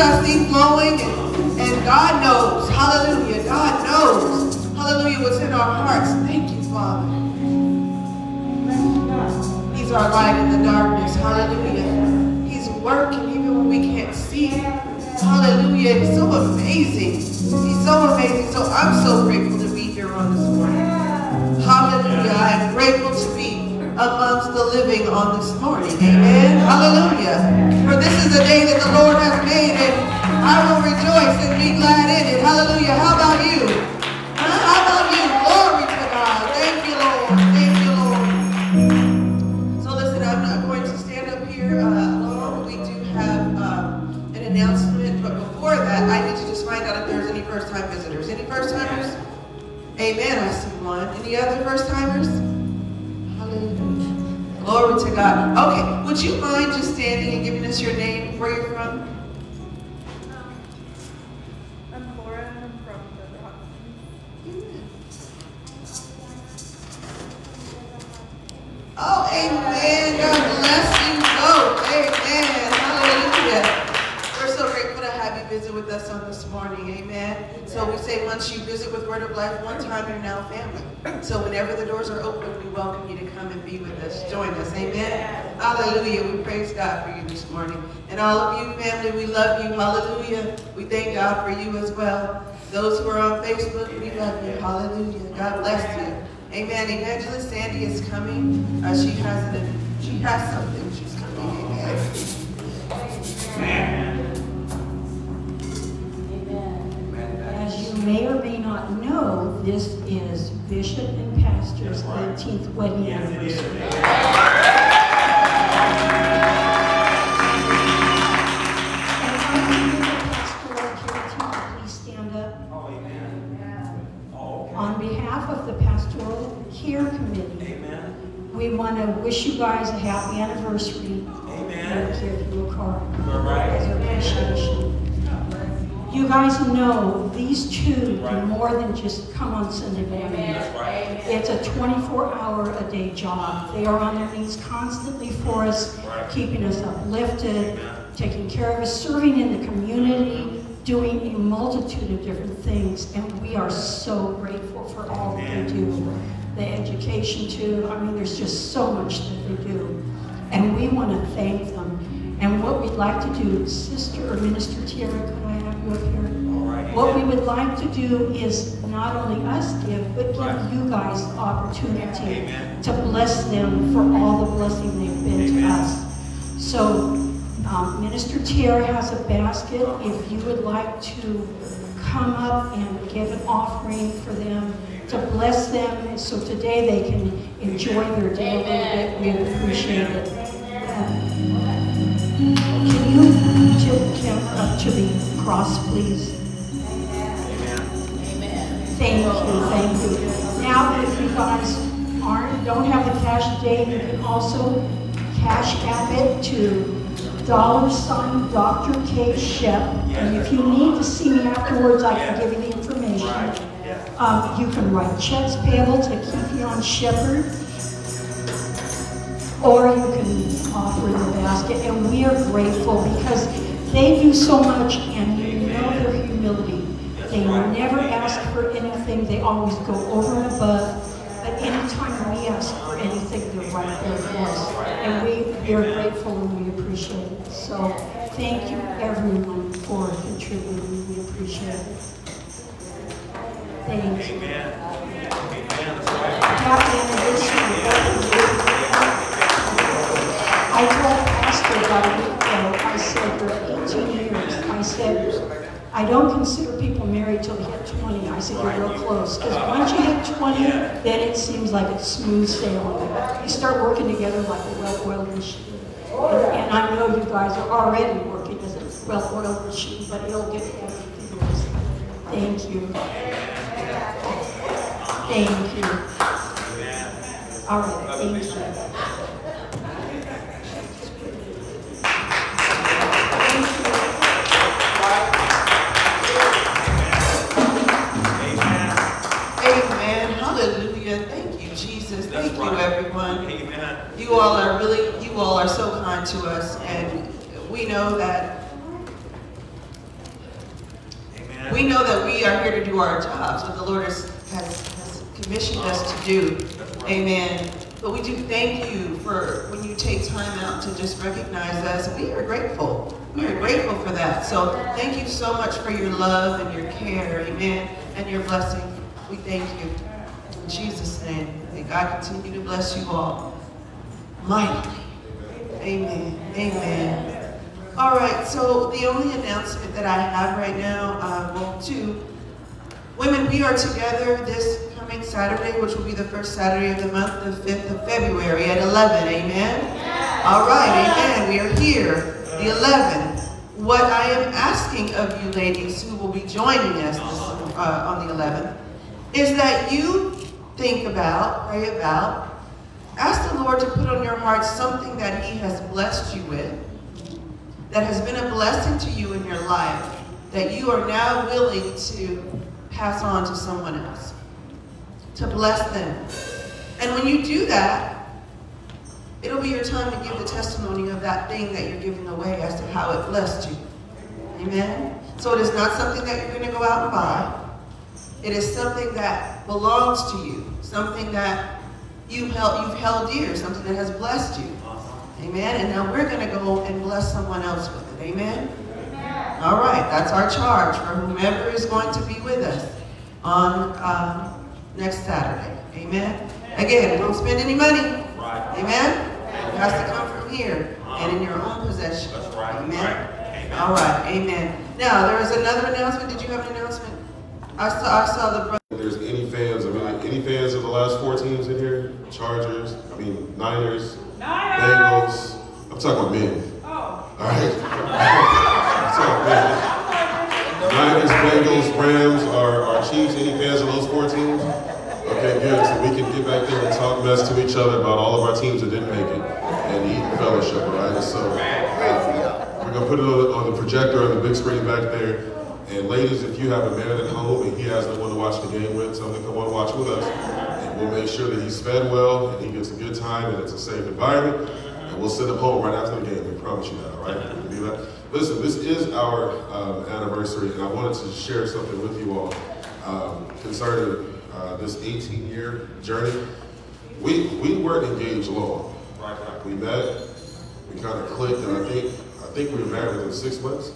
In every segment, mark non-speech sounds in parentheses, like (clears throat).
I see flowing and, God knows. Hallelujah. God knows. Hallelujah. What's in our hearts. Thank you, Father. He's our light in the darkness. Hallelujah. He's working even when we can't see. Hallelujah. It's so amazing. He's so amazing. So I'm so grateful to be here on this morning. Hallelujah. I am grateful to be amongst the living on this morning. Amen. Hallelujah. For this is the day that the Lord has made and I will rejoice and be glad in it. Hallelujah. How about you? Amen. I see one. Any other first-timers? Hallelujah. Glory to God. Okay, would you mind just standing and giving us your name, where you're from? Visit with us on this morning. Amen. So we say once you visit with Word of Life one time, you're now family. So whenever the doors are open, we welcome you to come and be with us. Join us. Amen. Hallelujah. We praise God for you this morning. And all of you, family, we love you. Hallelujah. We thank God for you as well. Those who are on Facebook, we love you. Hallelujah. God bless you. Amen. Evangelist Sandy is coming. Uh, she has an, she has something. She's coming. Amen. As may or may not know, this is Bishop and Pastor's 18th wedding anniversary. And I need the pastoral care team to please stand up. On behalf of the Pastoral Care Committee, we want to wish you guys a happy anniversary. Give you a card. As appreciation. You guys know these two do more than just come on Sunday morning. It's a 24-hour-a-day job. They are on their knees constantly for us, keeping us uplifted, taking care of us, serving in the community, doing a multitude of different things, and we are so grateful for all that they do. The education too, I mean, there's just so much that they do. And we want to thank them. And what we'd like to do, Sister or Minister Tierra, could I have you up here? What we would like to do is not only us give, but give you guys the opportunity to bless them for all the blessing they've been to us. So um, Minister Tierra has a basket. If you would like to come up and give an offering for them, to bless them, so today they can enjoy their day a little bit, we appreciate it. Up to the cross, please? Amen. Amen. Thank you, thank you. Now, if you guys aren't, don't have the cash today, you can also cash app it to dollar sign Dr. K. Shep. And if you need to see me afterwards, I can give you the information. Um, you can write checks payable to Keith Shepherd, or you can offer the basket. And we are grateful because they do so much and you know their humility. They never ask for anything. They always go over and above. But anytime we ask for anything, they're right there for us. And we, are grateful and we appreciate it. So thank you everyone for contributing. We appreciate it. Thank you. Happy anniversary. I told Pastor about a week ago, I said, you're 18 years. I said, I don't consider people married till they hit 20. I said, you're real close. Because once you hit 20, then it seems like it's smooth sailing. You start working together like a well-oiled machine. And, and I know you guys are already working as a well-oiled machine, but it'll get better. Thank you. Thank you. All right, thank you. Really, you all are so kind to us, and we know that Amen. we know that we are here to do our jobs, what the Lord has, has, has commissioned us to do. Amen. But we do thank you for when you take time out to just recognize us. We are grateful. We are grateful for that. So thank you so much for your love and your care. Amen. And your blessing. We thank you. In Jesus' name. God continue to bless you all mightily. Amen. Amen. All right, so the only announcement that I have right now, uh, well, two. Women, we are together this coming Saturday, which will be the first Saturday of the month, the 5th of February at 11. Amen? All right, amen. We are here, the 11th. What I am asking of you ladies who will be joining us this, uh, on the 11th is that you think about, pray about, Ask the Lord to put on your heart something that he has blessed you with, that has been a blessing to you in your life, that you are now willing to pass on to someone else, to bless them. And when you do that, it'll be your time to give the testimony of that thing that you're giving away as to how it blessed you. Amen? So it is not something that you're going to go out and buy. It is something that belongs to you, something that you've held, you've held dear, something that has blessed you. Amen. And now we're going to go and bless someone else with it. Amen? Amen. All right. That's our charge for whomever is going to be with us on um, next Saturday. Amen. Again, don't spend any money. Right. Amen. It has to come from here and in your own possession. That's right. Amen. Amen. All right. Amen. Now, there is another announcement. Did you have an announcement? I saw, I saw the brother. There's any fans, I mean, any fans of the last four teams in here? Chargers, I mean, Niners, Niners. Bengals. I'm talking about men. Oh. All right. (laughs) Niners, Bengals, Rams, our, our Chiefs, any fans of those four teams? Okay, good. So we can get back there and talk mess to each other about all of our teams that didn't make it and eat fellowship, all right? So uh, we're going to put it on, on the projector on the big screen back there. And ladies, if you have a man at home and he has no one to watch the game with, tell him to come on watch with us. We'll make sure that he's fed well and he gets a good time and it's a safe environment. And we'll send him home right after the game. We promise you that, all right? We'll do that. Listen, this is our um, anniversary, and I wanted to share something with you all um, concerning uh, this 18-year journey. We we weren't engaged long. We met, we kind of clicked, and I think I think we were married within six months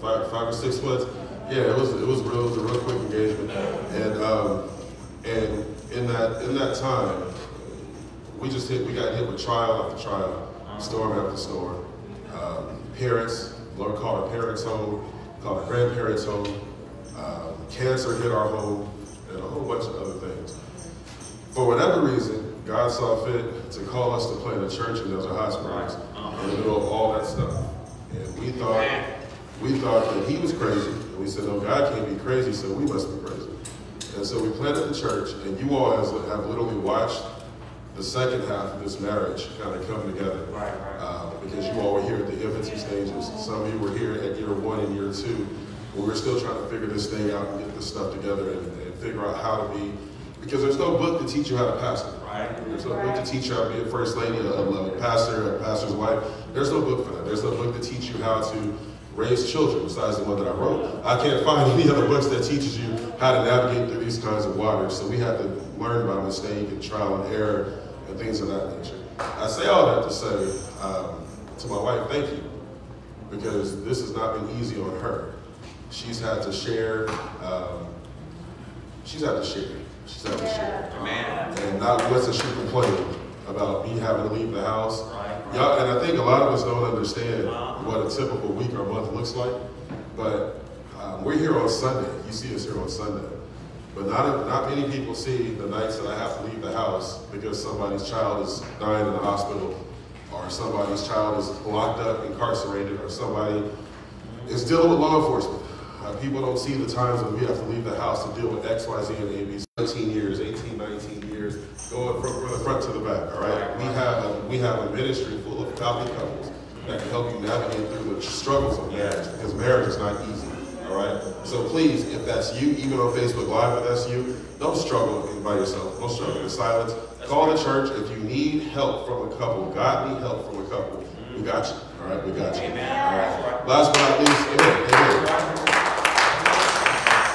five, five or six months. Yeah, it was it was real. It was a real quick engagement, and um, and in that in that time, we just hit. We got hit with trial after trial, storm after storm. Um, parents, Lord called our parents home, called our grandparents home. Um, cancer hit our home, and a whole bunch of other things. For whatever reason, God saw fit to call us to plant a church in Desert Hot Springs in the middle of all that stuff. And we thought we thought that he was crazy. And we said, no, God can't be crazy, so we must be crazy. And so we planted the church, and you all has, have literally watched the second half of this marriage kind of come together. Right, right. Uh, because you all were here at the infancy stages. Some of you were here at year one and year two. we were still trying to figure this thing out and get this stuff together and, and figure out how to be because there's no book to teach you how to pastor. Right. There's no book to teach you how to be a first lady, a, a pastor, a pastor's wife. There's no book for that. There's no book to teach you how to raise children besides the one that I wrote. I can't find any other books that teaches you how to navigate through these kinds of waters. So we have to learn by mistake and trial and error and things of that nature. I say all that to say um, to my wife, thank you, because this has not been easy on her. She's had to share. Um, she's had to share. She's had to share. Man. And not once has she complained about me having to leave the house. Y'all, and I think a lot of us don't understand what a typical week or month looks like. But um, we're here on Sunday. You see us here on Sunday. But not, not many people see the nights that I have to leave the house because somebody's child is dying in the hospital or somebody's child is locked up, incarcerated, or somebody is dealing with law enforcement. Uh, people don't see the times when we have to leave the house to deal with X, Y, Z, and A, B, 17 years, 18, 19 years, going from, from the front to the back, all right? We have a, we have a ministry full of godly couples that can help you navigate through the struggles of marriage because marriage is not easy. All right. So please, if that's you, even on Facebook Live, if that's you, don't struggle by yourself. Don't struggle in silence. Call the church if you need help from a couple. God need help from a couple. We got you. All right, we got you. All right. Last but not least, amen. Amen.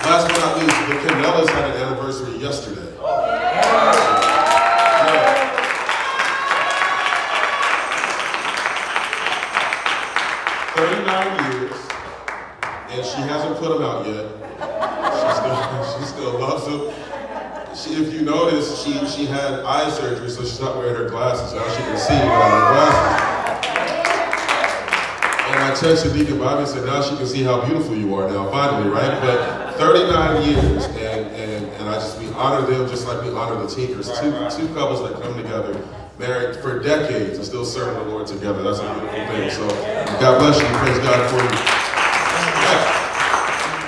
Last but not least, the Canellas had an anniversary yesterday. Thirty-nine years, and she hasn't put them out yet. She still, she still loves them. She, if you notice, she she had eye surgery, so she's not wearing her glasses. Now she can see without her glasses. And I texted Deacon Bobby and said, now she can see how beautiful you are now, finally, right? But 39 years, and, and, and I just, we honor them just like we honor the Tinkers. Two, two couples that come together, married for decades, and still serving the Lord together. That's a beautiful thing. So God bless you. Praise God for you.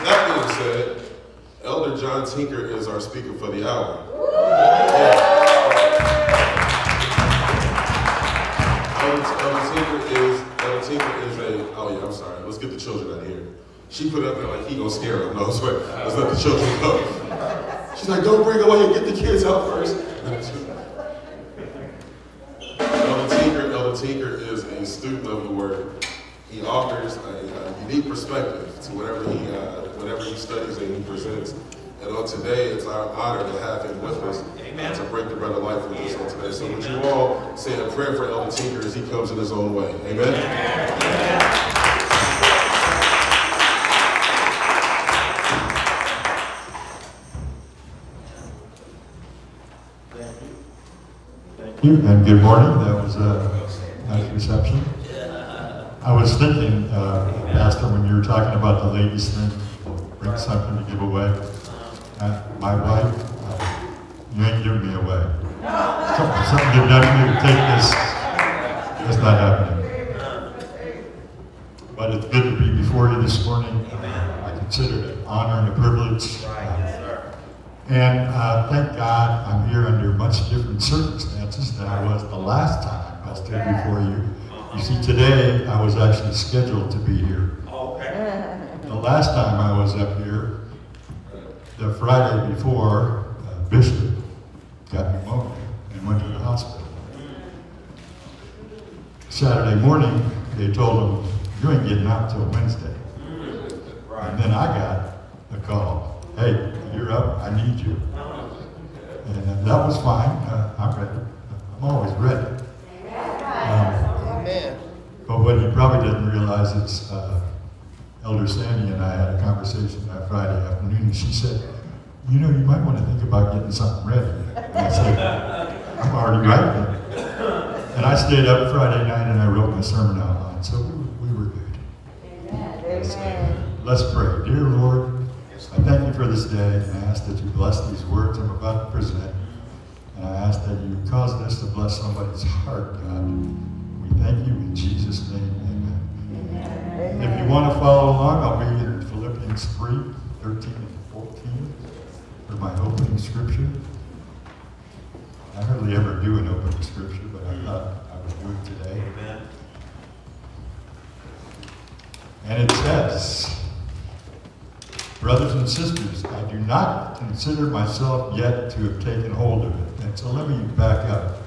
That being said, Elder John Tinker is our speaker for the hour. Yeah. Elder Tinker is Elder Tinker is a oh yeah, I'm sorry. Let's get the children out of here. She put up there like he gonna scare them. No, let's let the children go. She's like, don't bring away, get the kids out first. Elder Tinker, Elder Tinker is a student of the word. He offers a, a unique perspective to whatever he uh, whatever he studies and he presents. And on today, it's our honor to have him with us Amen. to break the bread of life with us on today. So would you all say a prayer for Elder Tinker as he comes in his own way? Amen? Amen. You, and good morning. That was a nice reception. I was thinking, uh, Pastor, when you were talking about the ladies thing, bring something to give away. Uh, my wife, uh, you ain't giving me away. Something, something done to me to take this. That's not happening. But it's good to be before you this morning. I consider it an honor and a privilege. And uh, thank God I'm here under much different circumstances than I was the last time I stood before you. You see, today I was actually scheduled to be here. The last time I was up here, the Friday before, uh, Bishop got pneumonia and went to the hospital. Saturday morning, they told him, you ain't getting out till Wednesday. And then I got a call, hey, you're up, I need you. And uh, that was fine, uh, I'm ready. I'm always ready. Um, Amen. But what you probably didn't realize is uh, Elder Sandy and I had a conversation that Friday afternoon, and she said, you know, you might want to think about getting something ready. And I said, I'm already writing And I stayed up Friday night and I wrote my sermon outline, so we, we were good. Amen. So, let's pray. Dear Lord, I thank you for this day, and I ask that you bless these words I'm about to present. And I ask that you cause this to bless somebody's heart, God. We thank you in Jesus' name. Amen. Amen. If you want to follow along, I'll be in Philippians 3, 13 and 14 for my opening scripture. I hardly ever do an opening scripture, but I thought I would do it today. Amen. And it says, Brothers and sisters, I do not consider myself yet to have taken hold of it. And so let me back up.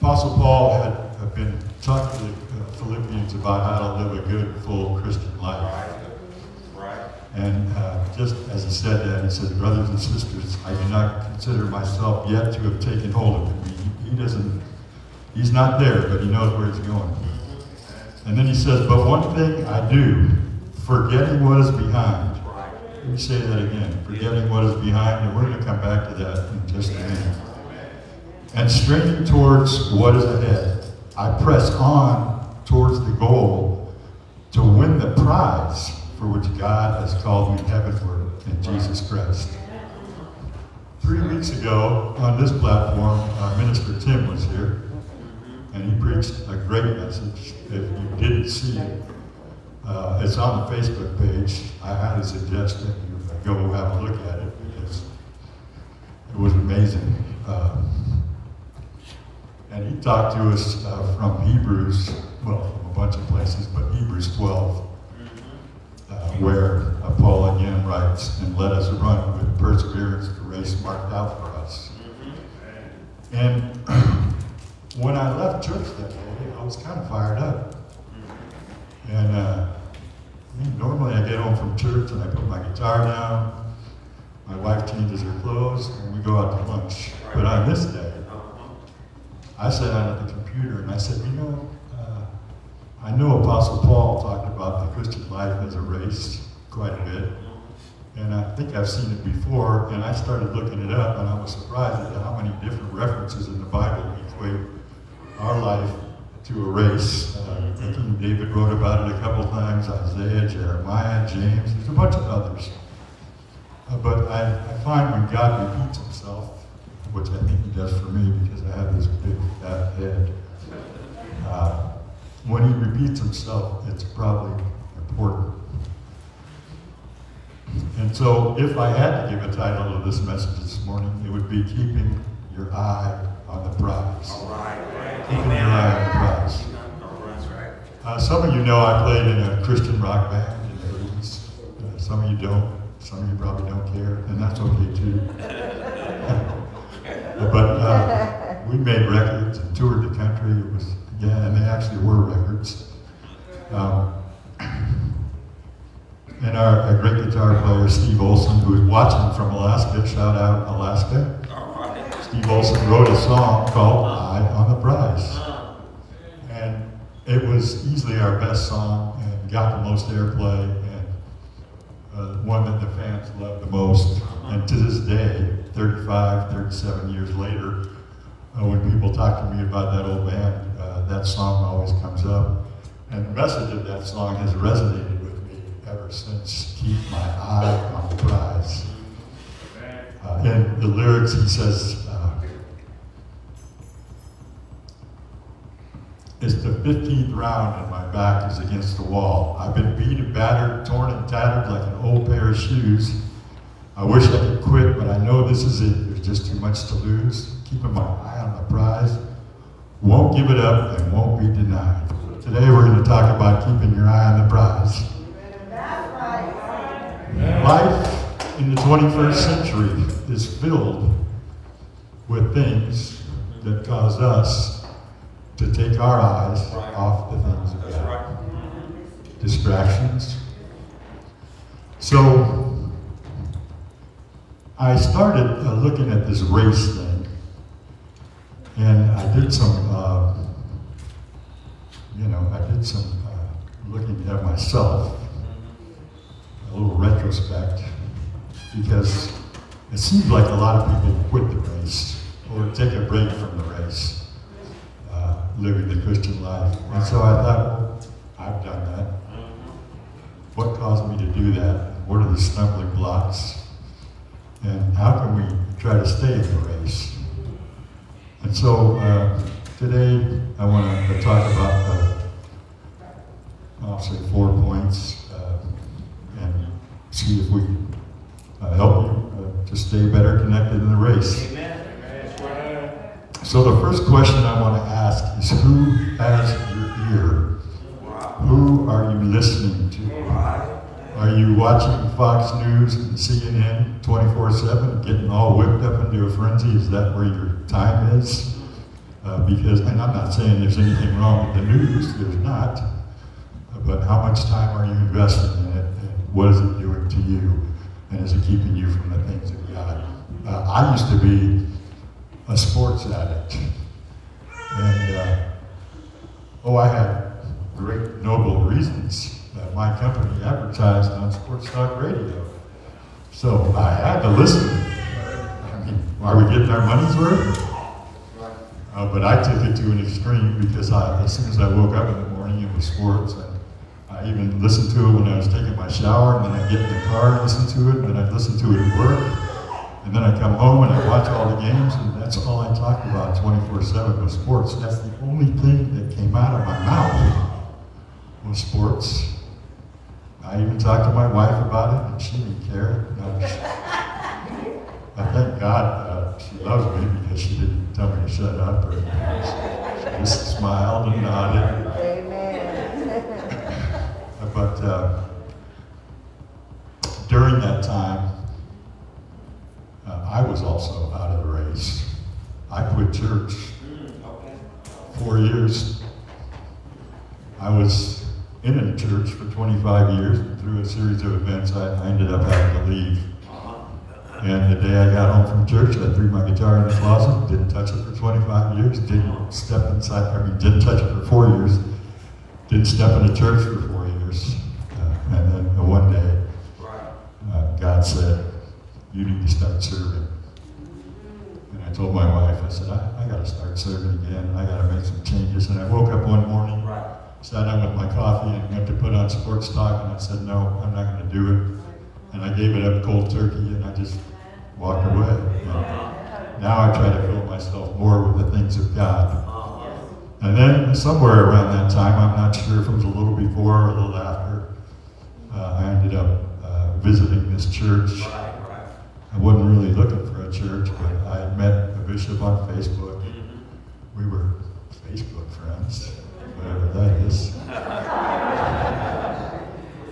Apostle Paul had been talking to the Philippians about how to live a good, full Christian life. Right. And uh, just as he said that, he said, brothers and sisters, I do not consider myself yet to have taken hold of it. He, he doesn't, he's not there, but he knows where he's going. And then he says, but one thing I do, forgetting what is behind let me say that again. Forgetting what is behind, and we're going to come back to that in just a minute. And straining towards what is ahead. I press on towards the goal to win the prize for which God has called me heavenward in Jesus Christ. Three weeks ago on this platform, uh, Minister Tim was here, and he preached a great message. If you didn't see it, uh, it's on the Facebook page. I highly suggest that you go have a look at it because it was amazing. Uh, and he talked to us uh, from Hebrews, well, from a bunch of places, but Hebrews 12, uh, where Paul again writes, and let us run with perseverance the race marked out for us. And (clears throat) when I left church that day, I was kind of fired up. And uh, normally I get home from church and I put my guitar down, my wife changes her clothes, and we go out to lunch. But on this day, I sat down at the computer and I said, you know, uh, I know Apostle Paul talked about the Christian life as a race quite a bit. And I think I've seen it before, and I started looking it up, and I was surprised at how many different references in the Bible equate our life to a race. Uh, David wrote about it a couple times, Isaiah, Jeremiah, James, there's a bunch of others. Uh, but I, I find when God repeats himself, which I think he does for me because I have this big fat head, uh, when he repeats himself, it's probably important. And so if I had to give a title of this message this morning, it would be Keeping Your Eye on the Prize. All right. Keeping Your Eye on the Prize. Uh, some of you know I played in a Christian rock band in the 80s. Uh, some of you don't. Some of you probably don't care, and that's okay too. (laughs) but uh, we made records and toured the country. It was, yeah, and they actually were records. Um, and our, our, great guitar player, Steve Olson, who is watching from Alaska, shout out Alaska. Steve Olson wrote a song called Eye on the Prize. And it was easily our best song and got the most airplay and uh, one that the fans loved the most. And to this day, 35, 37 years later, uh, when people talk to me about that old band, uh, that song always comes up. And the message of that song has resonated with me ever since Keep My Eye on the Prize. Uh, in the lyrics, he says, It's the 15th round and my back is against the wall. I've been beat and battered, torn and tattered like an old pair of shoes. I wish I could quit, but I know this is it. There's just too much to lose. Keeping my eye on the prize. Won't give it up and won't be denied. Today we're going to talk about keeping your eye on the prize. Life in the 21st century is filled with things that cause us to take our eyes off the things of God. Distractions. So, I started uh, looking at this race thing, and I did some, uh, you know, I did some uh, looking at myself a little retrospect because it seems like a lot of people quit the race or take a break from the race, living the Christian life. And so I thought, I've done that. What caused me to do that? What are the stumbling blocks? And how can we try to stay in the race? And so uh, today I want to talk about, uh, I'll say four points uh, and see if we can uh, help you uh, to stay better connected in the race. Amen. So the first question I want to ask is who has your ear? Who are you listening to? Are you watching Fox News and CNN 24-7, getting all whipped up into a frenzy? Is that where your time is? Uh, because, and I'm not saying there's anything wrong with the news, there's not, but how much time are you investing in it? And what is it doing to you? And is it keeping you from the things of God? Uh, I used to be a sports addict. And, uh, oh, I had great, noble reasons. that my company advertised on Sports Talk Radio. So I had to listen. I mean, are we getting our money's worth? Uh, but I took it to an extreme because I, as soon as I woke up in the morning, it was sports. I even listened to it when I was taking my shower, and then I'd get in the car and listen to it, and then I'd listen to it at work. And then I come home and I watch all the games, and that's all I talked about 24-7 was sports. That's the only thing that came out of my mouth was sports. I even talked to my wife about it, and she didn't care. I thank God uh, she loves me because she didn't tell me to shut up, or she just smiled and nodded. Amen. (laughs) but uh, during that time, I was also out of the race. I quit church. Four years. I was in a church for 25 years. Through a series of events, I, ended up having to leave. And the day I got home from church, I threw my guitar in the closet, didn't touch it for 25 years, didn't step inside, I mean, didn't touch it for four years, didn't step in into church for four years. Uh, and then one day, uh, God said, you need to start serving. And I told my wife, I said, I, I got to start serving again. I got to make some changes. And I woke up one morning, sat down with my coffee, and went to put on sports talk. And I said, No, I'm not going to do it. And I gave it up cold turkey, and I just walked away. And now I try to fill myself more with the things of God. And then somewhere around that time, I'm not sure if it was a little before or a little after, uh, I ended up uh, visiting this church. I wasn't really looking for a church, but I had met a bishop on Facebook. Mm-hmm. We were Facebook friends, whatever that is.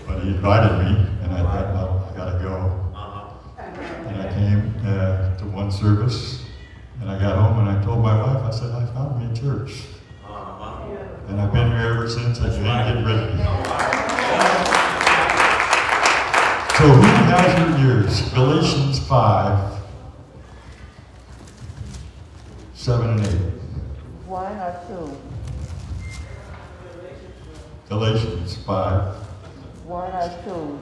but he invited me, and I thought, well, I gotta go. Uh-huh. And I came uh, to one service, and I got home and I told my wife, I said, I found me a church. Uh-huh. And I've been here ever since. I can't get rid of me. So who has your ears? Galatians 5, 7 and 8. One or two? Galatians 5, One or two?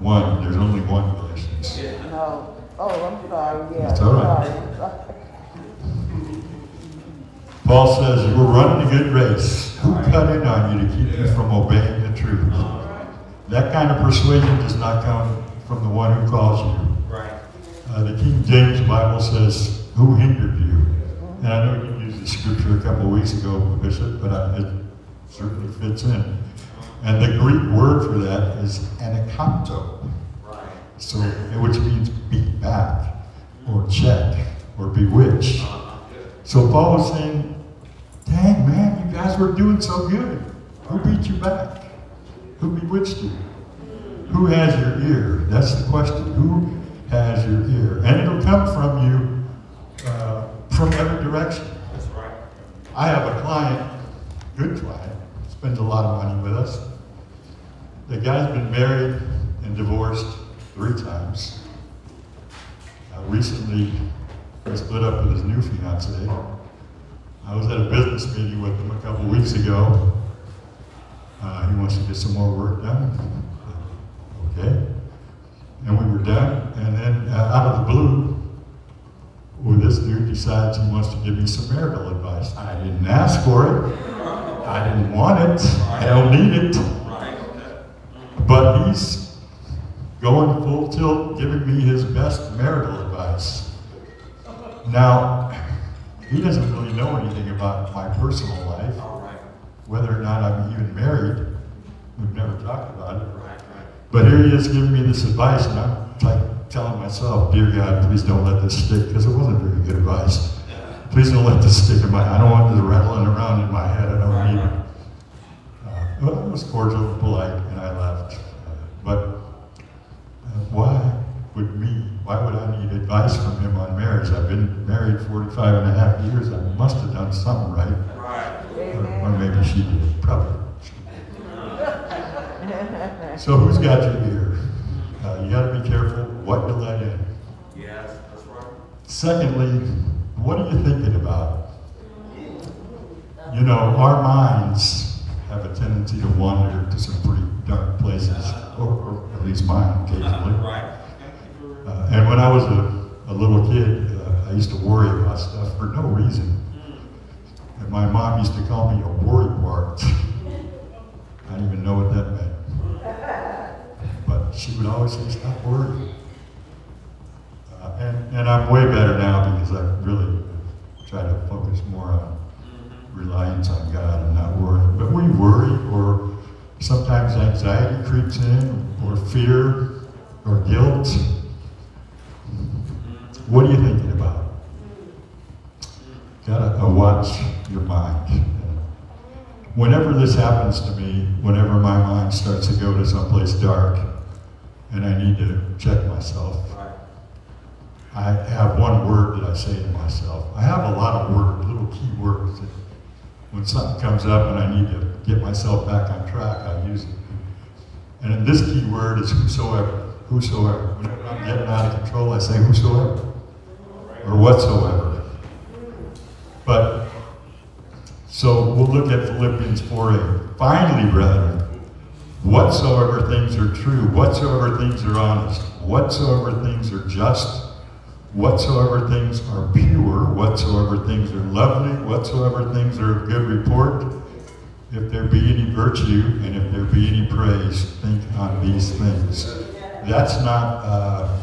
1. There's only one Galatians. No. Oh, I'm sorry, yeah. That's all right. Sorry, Paul says, were running a good race. Who cut in on you to keep you from obeying the truth? That kind of persuasion does not come from the one who calls you. Right. Uh, the King James Bible says, Who hindered you? And I know you used the scripture a couple of weeks ago, Bishop, but I, it certainly fits in. And the Greek word for that is anakanto. Right. So, which means beat back, or check, or bewitch. So Paul was saying, dang man, you guys were doing so good. Who beat you back? Who bewitched you? Who has your ear? That's the question. Who has your ear? And it'll come from you uh, from every direction. That's right. I have a client, good client, spends a lot of money with us. The guy's been married and divorced three times. Uh, recently, split up with his new fiance. I was at a business meeting with him a couple weeks ago. Uh, he wants to get some more work done. Okay. And we were done, and then uh, out of the blue, well, this dude decides he wants to give me some marital advice. I didn't ask for it. I didn't want it. I don't need it. But he's going full tilt, giving me his best marital advice. Now, he doesn't really know anything about my personal life, whether or not I'm even married. We've never talked about it. But here he is giving me this advice, and I'm like telling myself, Dear God, please don't let this stick, because it wasn't very good advice. Please don't let this stick in my. I don't want this rattling around in my head. I don't need it. Uh, well, it was cordial and polite, and I left. Uh, but uh, why would me? Why would I need advice from him on marriage? I've been married 45 and a half years. I must have done something right. Right. Or, or maybe she did. Probably. So who's got your ear? Uh, you got to be careful what you let in. Yes, that's right. Secondly, what are you thinking about? You know, our minds have a tendency to wander to some pretty dark places, or, or at least mine occasionally. (laughs) Right. Uh, and when I was a, a little kid, uh, I used to worry about stuff for no reason. And my mom used to call me a worry wart. (laughs) I didn't even know what that meant. But she would always say, stop worrying. Uh, and, and I'm way better now because I really try to focus more on reliance on God and not worrying. But we worry, or sometimes anxiety creeps in, or fear, or guilt. What are you thinking about? Gotta uh, watch your mind. Whenever this happens to me, whenever my mind starts to go to someplace dark, and I need to check myself, I have one word that I say to myself. I have a lot of words, little key words that when something comes up and I need to get myself back on track, I use it. And this key word is whosoever. Whosoever. Whenever I'm getting out of control, I say whosoever or whatsoever. But so we'll look at Philippians 4 8. Finally, brethren, whatsoever things are true, whatsoever things are honest, whatsoever things are just, whatsoever things are pure, whatsoever things are lovely, whatsoever things are of good report, if there be any virtue and if there be any praise, think on these things. That's not uh,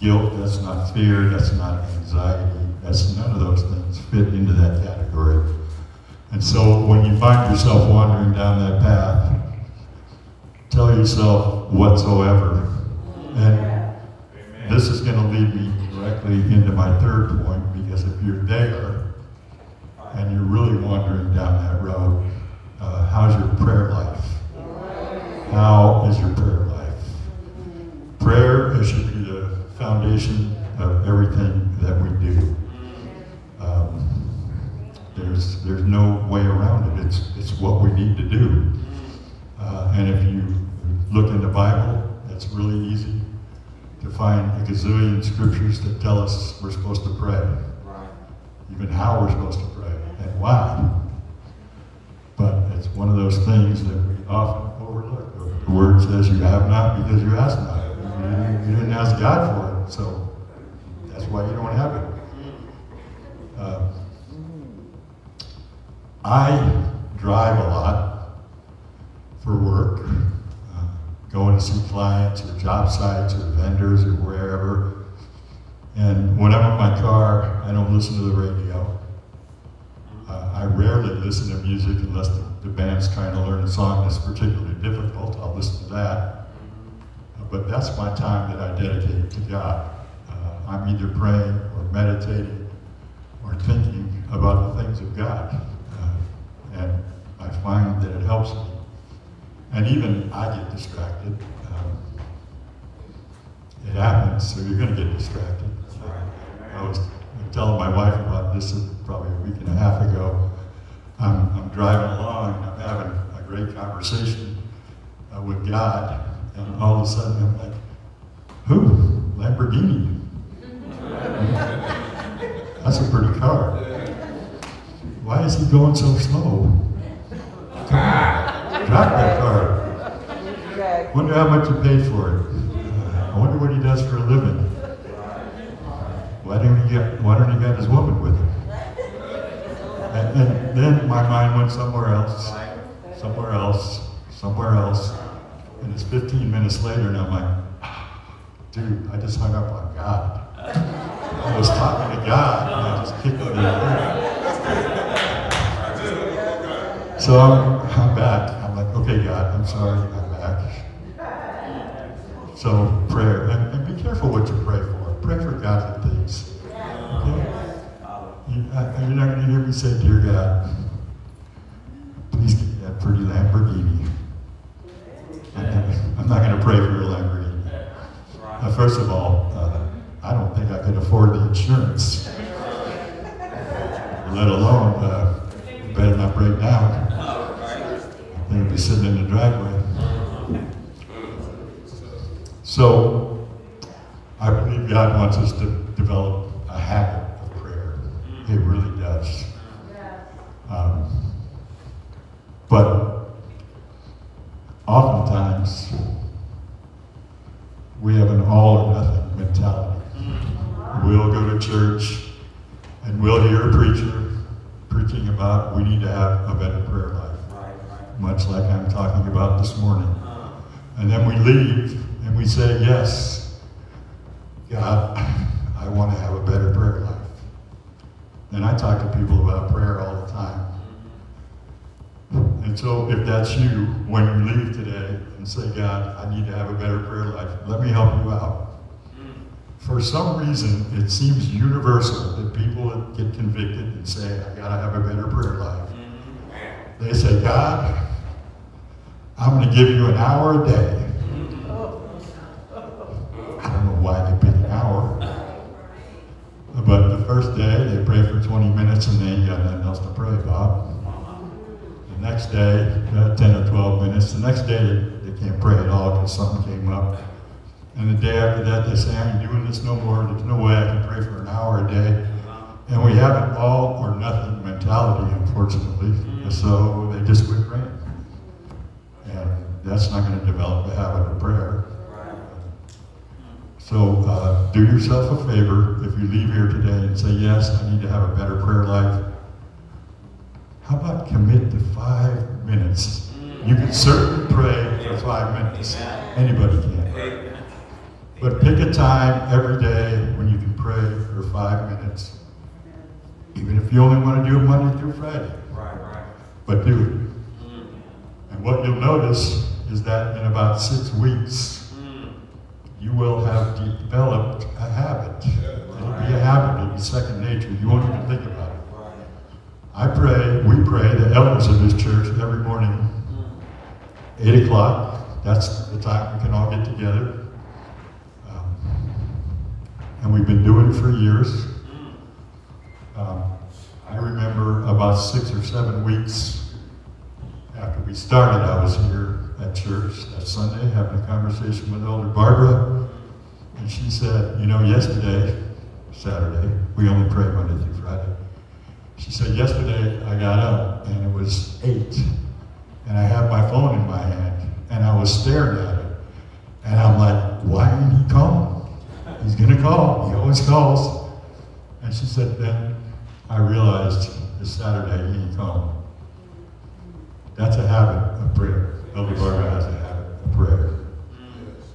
guilt, that's not fear, that's not anxiety, that's none of those things fit into that category. And so when you find yourself wandering down that path, tell yourself whatsoever. And this is going to lead me directly into my third point because if you're there and you're really wandering down that road, uh, how's your prayer life? How is your prayer life? Prayer be the foundation of everything that we do. Um, there's there's no way around it. It's it's what we need to do. Uh, and if you look in the Bible, it's really easy to find a gazillion scriptures that tell us we're supposed to pray. Right. Even how we're supposed to pray and why. But it's one of those things that we often overlook. The word says you have not because you ask not. You didn't, you didn't ask God for it, so that's why you don't have it. Uh, I drive a lot for work, uh, going to see clients or job sites or vendors or wherever. And when I'm in my car, I don't listen to the radio. Uh, I rarely listen to music unless the, the, band's trying to learn a song that's particularly difficult. I'll listen to that. But that's my time that I dedicate to God. Uh, I'm either praying or meditating or thinking about the things of God. Uh, and I find that it helps me. And even I get distracted. Um, it happens, so you're going to get distracted. I was telling my wife about this probably a week and a half ago. I'm, I'm driving along, I'm having a great conversation uh, with God, and all of a sudden I'm like, who? Lamborghini. That's a pretty car. Why is he going so slow? Come on, drive that car. Wonder how much you paid for it. I wonder what he does for a living. Why don't he get? Why don't he get his woman with him? And, and then my mind went somewhere else, somewhere else, somewhere else, and it's 15 minutes later, and I'm like, dude, I just hung up on God. I was talking to God, and I just kicked it in. So I'm, I'm back. I'm like, okay, God, I'm sorry, I'm back. So prayer, and, and be careful what you pray for. Pray for godly things. Okay? You, I, you're not going to hear me say, Dear God, please give me that pretty Lamborghini. (laughs) I'm not going to pray for your Lamborghini. Uh, first of all, uh, I don't think I could afford the insurance, let alone uh, better not break down. They would be sitting in the driveway. So, I believe God wants us to develop a habit of prayer. It really does. Um, but oftentimes, we have an all or nothing mentality. We'll go to church and we'll hear a preacher preaching about we need to have a better prayer life, much like I'm talking about this morning. And then we leave and we say, Yes, God, (laughs) I want to have a better prayer life. And I talk to people about prayer all the time. And so if that's you, when you leave today and say, God, I need to have a better prayer life, let me help you out. For some reason, it seems universal that people get convicted and say, I got to have a better prayer life. They say, God, I'm going to give you an hour a day. I don't know why they pick an hour. But the first day, they pray for 20 minutes and they ain't got nothing else to pray about. The next day, uh, 10 or 12 minutes. The next day, they, they can't pray at all because something came up. And the day after that, they say, I'm doing this no more. There's no way I can pray for an hour a day. And we have an all or nothing mentality, unfortunately. So they just quit praying. And that's not going to develop a habit of prayer. So uh, do yourself a favor if you leave here today and say, yes, I need to have a better prayer life. How about commit to five minutes? Mm. You can certainly pray for five minutes. Anybody can. But pick a time every day when you can pray for five minutes. Even if you only want to do it Monday through Friday. Right, right. But do it. Mm. And what you'll notice is that in about six weeks, mm. you will have developed a habit. It'll be a habit, it'll be second nature. You won't even think about it. I pray, we pray, the elders of this church every morning, 8 o'clock. That's the time we can all get together. Um, and we've been doing it for years. Um, I remember about six or seven weeks after we started, I was here at church that Sunday having a conversation with Elder Barbara. And she said, You know, yesterday, Saturday, we only pray Monday through Friday. She said, Yesterday I got up and it was 8. And I had my phone in my hand and I was staring at it. And I'm like, why didn't he calling? He's to call. He always calls. And she said, Then I realized this Saturday he didn't calling. That's a habit of prayer. Elder Barbara has a habit of prayer.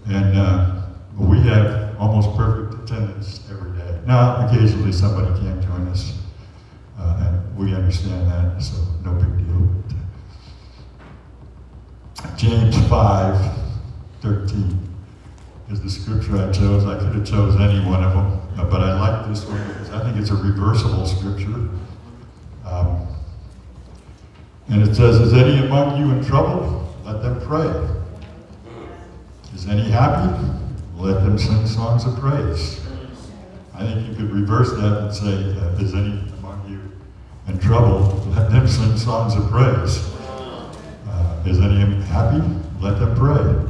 And uh, we have almost perfect attendance every day. Now, occasionally somebody can't join us, and we understand that, so no big deal. James 5, 13 is the scripture I chose. I could have chose any one of them, uh, but I like this one because I think it's a reversible scripture. Um, and it says, Is any among you in trouble? Let them pray. Is any happy? Let them sing songs of praise. I think you could reverse that and say, uh, Is any in trouble? Let them sing songs of praise. Uh, is any happy? Let them pray.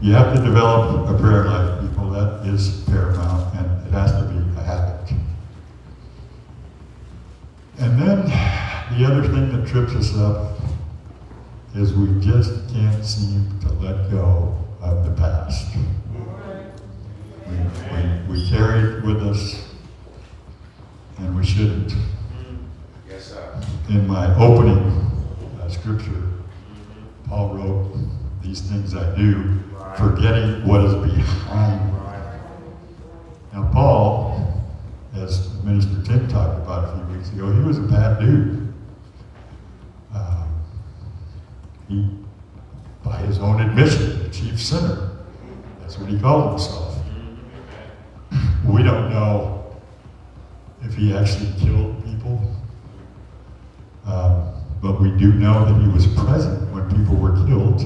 You have to develop a prayer life, people. That is paramount, and it has to be a habit. And then the other thing that trips us up is we just can't seem to let go of the past. We, we, we carry it with us, and we shouldn't. Sir. In my opening uh, scripture, Paul wrote, These things I do, forgetting what is behind. Me. Now, Paul, as Minister Tim talked about a few weeks ago, he was a bad dude. Um, he, by his own admission, the chief sinner. That's what he called himself. We don't know if he actually killed people, um, but we do know that he was present when people were killed.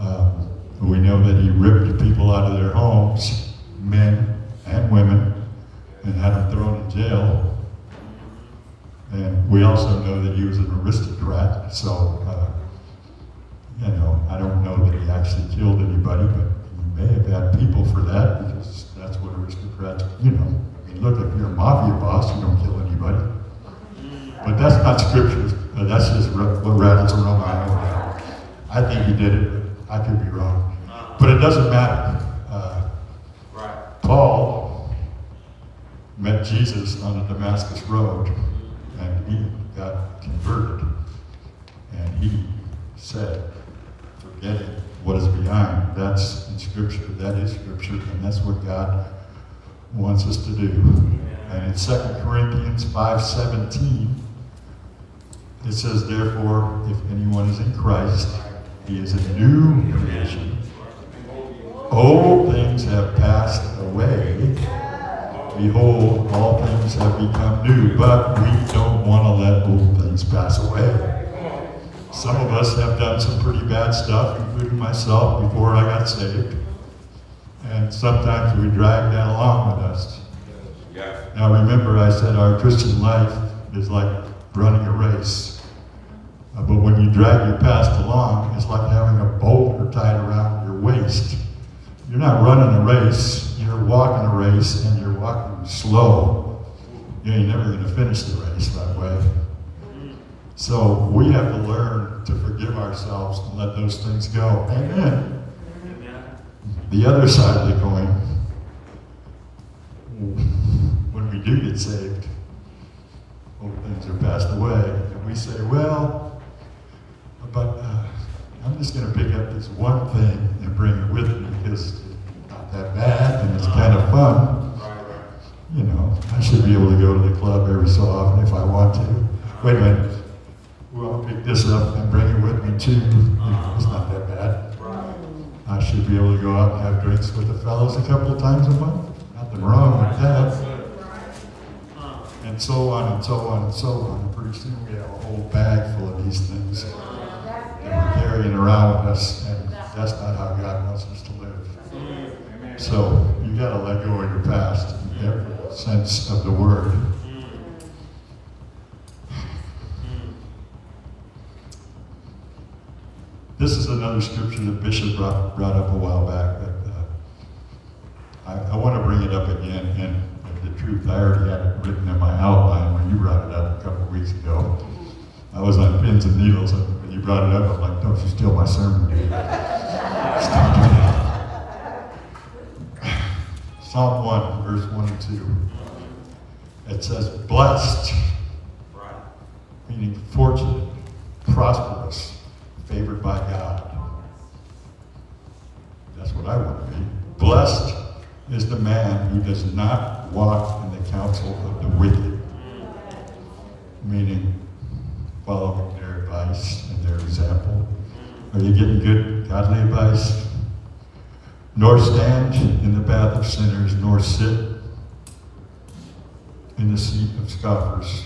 Um, we know that he ripped people out of their homes, men and women, and had them thrown in jail. And we also know that he was an aristocrat, so, uh, you know, I don't know that he actually killed anybody, but he may have had people for that, because that's what aristocrats, you know. I mean, look, if you're a mafia boss, you don't kill anybody. But that's not scripture, uh, that's just what rattles around my head. I think he did it, I could be wrong. But it doesn't matter. Uh, Right. Paul met Jesus on the Damascus Road, and he got converted. And he said, forgetting what is behind, that's in Scripture, that is Scripture, and that's what God wants us to do. And in 2 Corinthians 5.17, it says, Therefore, if anyone is in Christ, he is a new creation. Old things have passed away. Behold, all things have become new, but we don't want to let old things pass away. Some of us have done some pretty bad stuff, including myself, before I got saved. And sometimes we drag that along with us. Now remember, I said our Christian life is like running a race. Uh, but when you drag your past along, it's like having a boulder tied around your waist. You're not running a race, you're walking a race, and you're walking slow. You ain't never going to finish the race that way. So we have to learn to forgive ourselves and let those things go. Amen. The other side of the coin, when we do get saved, old things are passed away, and we say, well, but uh, I'm just going to pick up this one thing and bring it with me because it's not that bad and it's kind of fun. You know, I should be able to go to the club every so often if I want to. Wait a minute. Well, I'll pick this up and bring it with me too. It's not that bad. I should be able to go out and have drinks with the fellows a couple of times a month. Nothing wrong with that. And so on and so on and so on. And pretty soon we have a whole bag full of these things we're carrying around with us, and that's not how God wants us to live. So you got to let go of your past in every sense of the word. This is another scripture that Bishop brought, brought up a while back, but uh, I, I want to bring it up again. And the truth, I already had it written in my outline when you brought it up a couple weeks ago. I was on pins and needles, you brought it up, I'm like, don't you steal my sermon, dude. Stop doing that. (sighs) Psalm 1, verse 1 and 2. It says, blessed, meaning fortunate, prosperous, favored by God. That's what I want to be. Blessed is the man who does not walk in the counsel of the wicked, meaning their advice and their example. Are you getting good, godly advice? Nor stand in the path of sinners, nor sit in the seat of scoffers.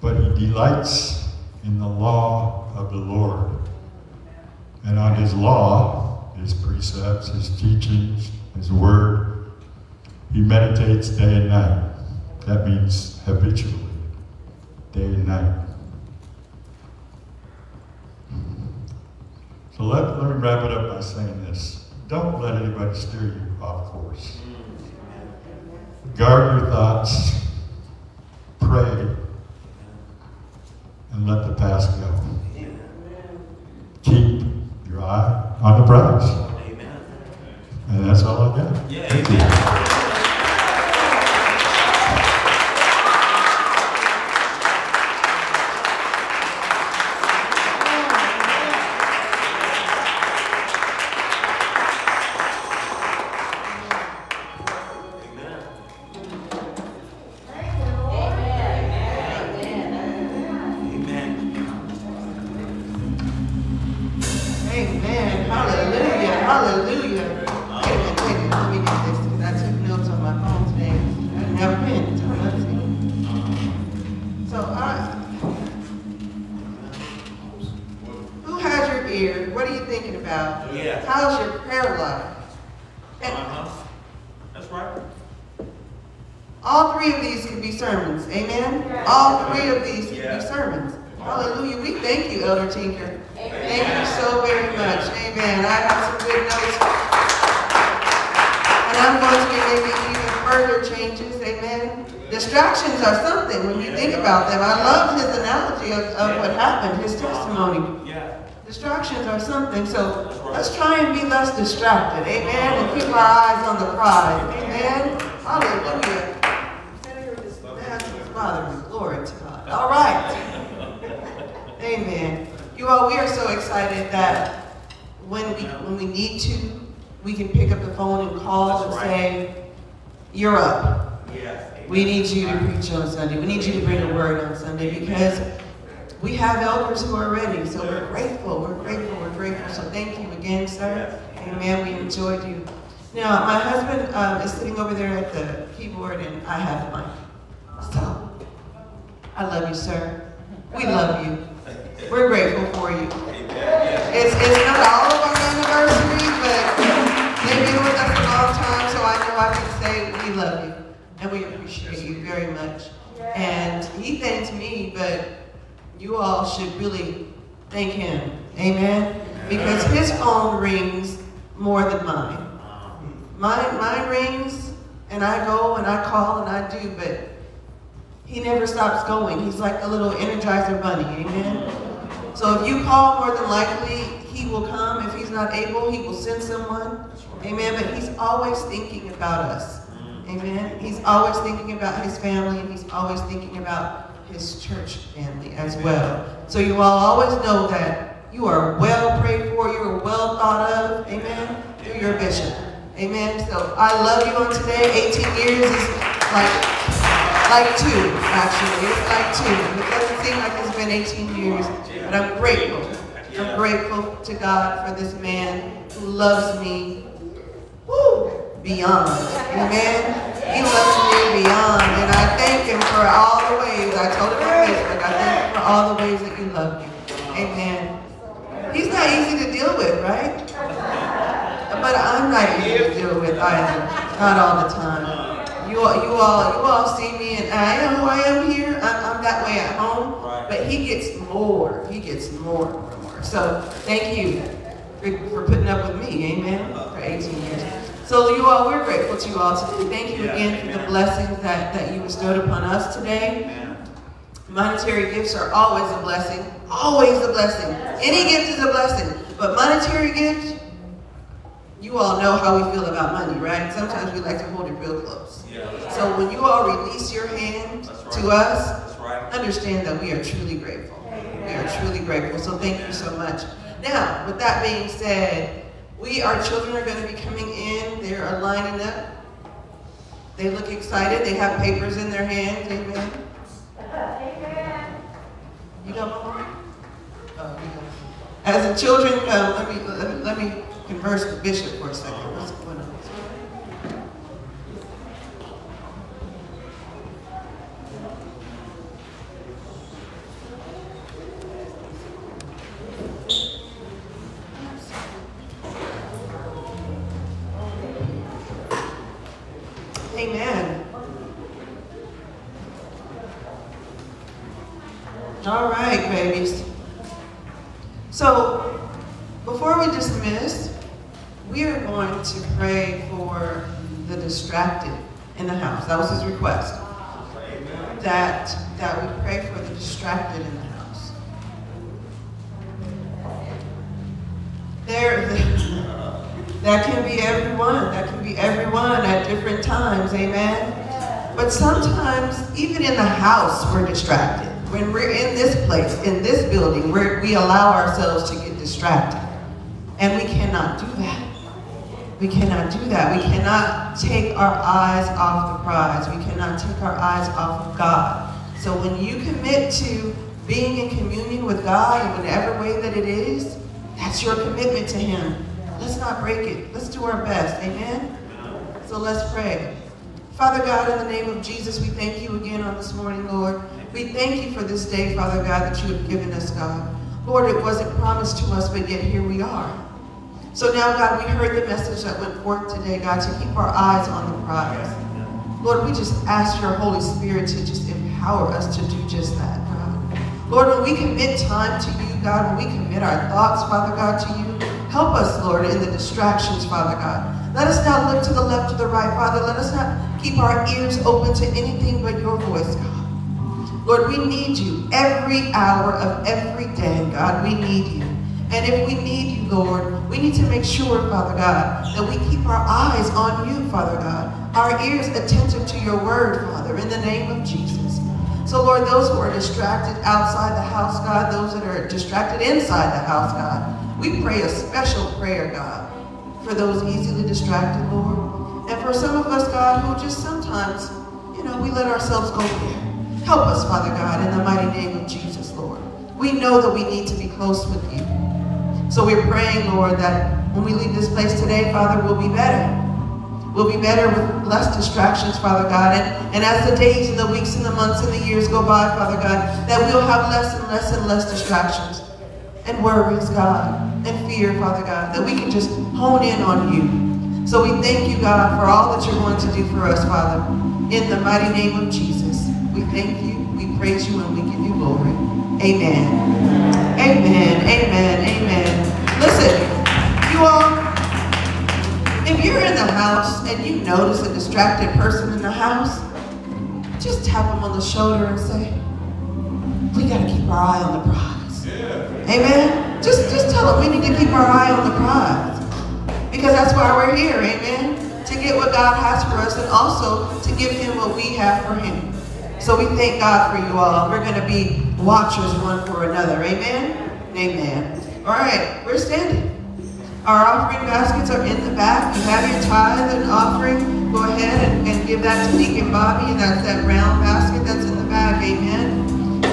But he delights in the law of the Lord. And on his law, his precepts, his teachings, his word, he meditates day and night. That means habitually, day and night. So let, let me wrap it up by saying this. Don't let anybody steer you off course. Mm. Guard your thoughts, Amen. You all, we are so excited that when we when we need to, we can pick up the phone and call and right. say, "You're up. Yeah. We need you to preach on Sunday. We need you to bring a word on Sunday because we have elders who are ready. So we're grateful. We're grateful. We're grateful. So thank you again, sir. Amen. We enjoyed you. Now, my husband um, is sitting over there at the keyboard, and I have the mic. So, I love you, sir. We love you. We're grateful for you. It's, it's not all of our anniversary, but they've been with us a long time, so I know I can say we love you and we appreciate you very much. And he thanks me, but you all should really thank him. Amen? Because his phone rings more than mine. Mine, mine rings, and I go and I call and I do, but he never stops going. He's like a little energizer bunny. Amen? So if you call, more than likely he will come. If he's not able, he will send someone. Amen. But he's always thinking about us. Amen. He's always thinking about his family and he's always thinking about his church family as well. So you all always know that you are well prayed for, you are well thought of. Amen. Through your bishop. Amen. So I love you on today. 18 years is like like two, actually. It's like two. It doesn't seem like it's been 18 years, but I'm grateful. I'm grateful to God for this man who loves me woo, beyond. Amen. He loves me beyond. And I thank him for all the ways. I told him on Facebook, I thank him for all the ways that you love me. Amen. He's not easy to deal with, right? But I'm not easy to deal with either. Not all the time. You all, you all, you all see me, and I am who I am here. I'm, I'm that way at home. But he gets more. He gets more and more. So thank you for, for putting up with me. Amen. For 18 years. So you all, we're grateful to you all today. Thank you again for the blessings that, that you bestowed upon us today. Monetary gifts are always a blessing. Always a blessing. Any gift is a blessing. But monetary gifts, you all know how we feel about money, right? Sometimes we like to hold it real close. So when you all release your hand to us, understand that we are truly grateful. We are truly grateful. So thank you so much. Now, with that being said, we, our children are going to be coming in. They are lining up. They look excited. They have papers in their hands. Amen. Amen. You got one more? Oh, you got one. As the children come, let me, let me, let me converse with Bishop for a second. What's going on? Amen. All right, babies. So, before we dismiss, we are going to pray for the distracted in the house. That was his request. That, that we pray for the distracted in the house. There, (laughs) that can be everyone. That can be everyone at different times. Amen. But sometimes, even in the house, we're distracted. When we're in this place, in this building, where we allow ourselves to get distracted. And we cannot do that. We cannot do that. We cannot take our eyes off the prize. We cannot take our eyes off of God. So when you commit to being in communion with God in whatever way that it is, that's your commitment to Him. Let's not break it. Let's do our best. Amen? So let's pray. Father God, in the name of Jesus, we thank you again on this morning, Lord. We thank you for this day, Father God, that you have given us, God. Lord, it wasn't promised to us, but yet here we are. So now, God, we heard the message that went forth today, God, to keep our eyes on the prize. Lord, we just ask your Holy Spirit to just empower us to do just that, God. Lord, when we commit time to you, God, when we commit our thoughts, Father God, to you, help us, Lord, in the distractions, Father God. Let us not look to the left or the right, Father. Let us not keep our ears open to anything but your voice, God. Lord, we need you every hour of every day, God. We need you. And if we need you, Lord, we need to make sure, Father God, that we keep our eyes on you, Father God. Our ears attentive to your word, Father, in the name of Jesus. So, Lord, those who are distracted outside the house, God, those that are distracted inside the house, God, we pray a special prayer, God, for those easily distracted, Lord. And for some of us, God, who just sometimes, you know, we let ourselves go there. Help us, Father God, in the mighty name of Jesus, Lord. We know that we need to be close with you. So we're praying, Lord, that when we leave this place today, Father, we'll be better. We'll be better with less distractions, Father God. And, and as the days and the weeks and the months and the years go by, Father God, that we'll have less and less and less distractions and worries, God, and fear, Father God, that we can just hone in on you. So we thank you, God, for all that you're going to do for us, Father, in the mighty name of Jesus. We thank you, we praise you, and we give you glory. Amen. Amen, amen, amen. Listen, you all, if you're in the house and you notice a distracted person in the house, just tap them on the shoulder and say, we got to keep our eye on the prize. Yeah. Amen. Just, just tell them we need to keep our eye on the prize. Because that's why we're here. Amen. To get what God has for us and also to give him what we have for him. So we thank God for you all. We're going to be watchers one for another. Amen. Amen. All right. We're standing. Our offering baskets are in the back. You have your tithe and offering. Go ahead and, and give that to Deacon Bobby. And that's that round basket that's in the back. Amen.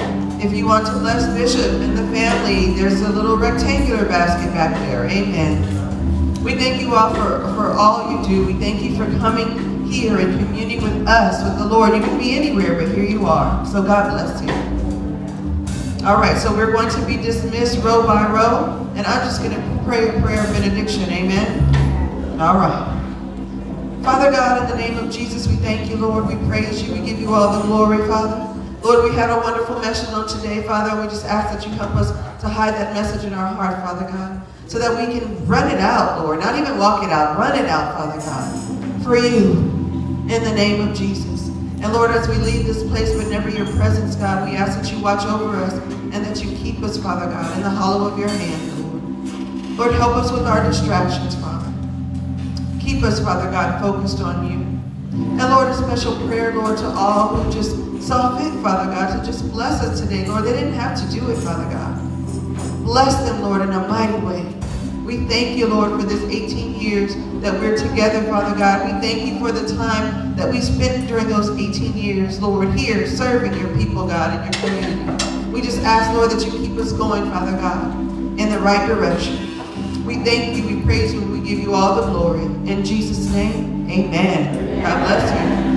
If you want to bless Bishop and the family, there's a little rectangular basket back there. Amen. We thank you all for, for all you do. We thank you for coming here and communing with us, with the Lord. You can be anywhere, but here you are. So God bless you. All right, so we're going to be dismissed row by row, and I'm just going to pray a prayer of benediction. Amen. All right. Father God, in the name of Jesus, we thank you, Lord. We praise you. We give you all the glory, Father. Lord, we had a wonderful message on today, Father, and we just ask that you help us to hide that message in our heart, Father God, so that we can run it out, Lord. Not even walk it out, run it out, Father God, for you, in the name of Jesus. And Lord, as we leave this place, but never your presence, God, we ask that you watch over us and that you keep us, Father God, in the hollow of your hand, Lord. Lord, help us with our distractions, Father. Keep us, Father God, focused on you. And Lord, a special prayer, Lord, to all who just saw fit, Father God, to just bless us today, Lord. They didn't have to do it, Father God. Bless them, Lord, in a mighty way. We thank you, Lord, for this 18 years that we're together, Father God. We thank you for the time that we spent during those 18 years, Lord, here serving your people, God, in your community. We just ask, Lord, that you keep us going, Father God, in the right direction. We thank you, we praise you, and we give you all the glory. In Jesus' name, amen. God bless you.